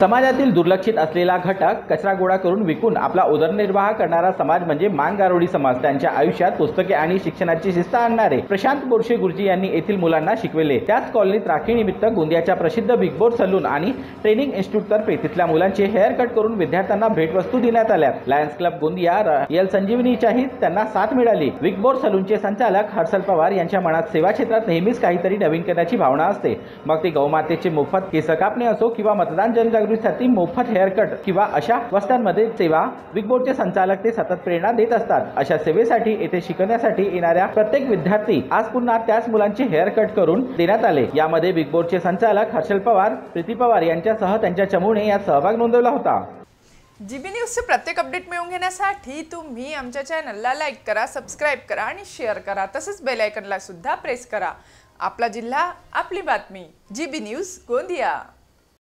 समाजातील दुर्लक्षित असलेला घटक कचरा गोळा करून विकून आपला उदरनिर्वाह करणारा समाज म्हणजे मांगारोडी समाज. त्यांच्या आयुष्यात पुस्तके आणि शिक्षणाची शिस्त आणणारे प्रशांत बोरशे गुरुजी यांनी येथील मुलांना शिकविले. त्याच कॉलनीत राखीनिमित्त गोंदियाच्या प्रसिद्ध बिग बोर्ड सलून आणि ट्रेनिंग इन्स्टिट्यूट तर्फे तिथल्या मुलांचे हेअर कट करून विद्यार्थ्यांना भेटवस्तू देण्यात आल्या. लायन्स क्लब गोंदिया एल संजीवनीच्याही त्यांना साथ मिळाली. बिग बोर्ड सलूनचे संचालक हर्षल पवार यांच्या मनात सेवा क्षेत्रात नेहमीच काहीतरी नवीन करण्याची भावना असते. मग ते गौमातेचे मोफत केस कापणे असो किंवा मतदान नागरिकांसाठी मोफत हेअरकट किंवा अशा वस्त्यांमध्ये सेवा बिग बोर्डचे संचालक ते सतत प्रेरणा देत असतात. अशा सेवेसाठी येथे शिकण्यासाठी येणाऱ्या प्रत्येक विद्यार्थी आज पुन्हा त्याच मुलांचे हेअर कट करून देण्यात आले. यामध्ये बिग बोर्डचे संचालक हर्षल पवार प्रीती पवार यांच्यासह त्यांच्या चमूने यात सहभाग नोंदवला होता. जीबी न्यूजचे प्रत्येक अपडेट मिळवून घेण्यासाठी तुम्ही आमच्या चॅनलला लाईक करा सबस्क्राईब करा आणि शेअर करा. तसंच बेलायकनला सुद्धा प्रेस करा. आपला जिल्हा आपली बातमी. GB news Gondia.